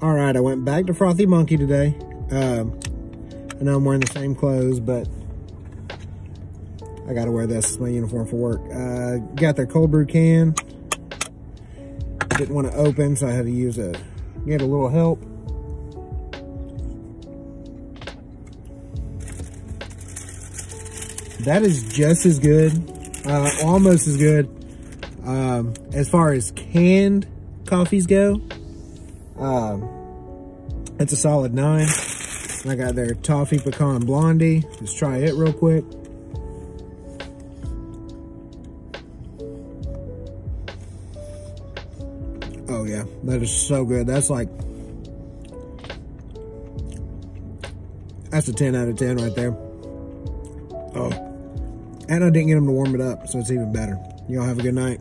All right, I went back to Frothy Monkey today. Um, I know I'm wearing the same clothes, but I gotta wear this. It's my uniform for work. Uh, got their cold brew can. Didn't want to open, so I had to use a, get a little help. That is just as good, uh, almost as good, um, as far as canned coffees go. Um, it's a solid nine. I got their Toffee Pecan Blondie. Let's try it real quick. Oh yeah, that is so good. That's like, that's a 10 out of 10 right there. Oh, and I didn't get them to warm it up, so it's even better. Y'all have a good night.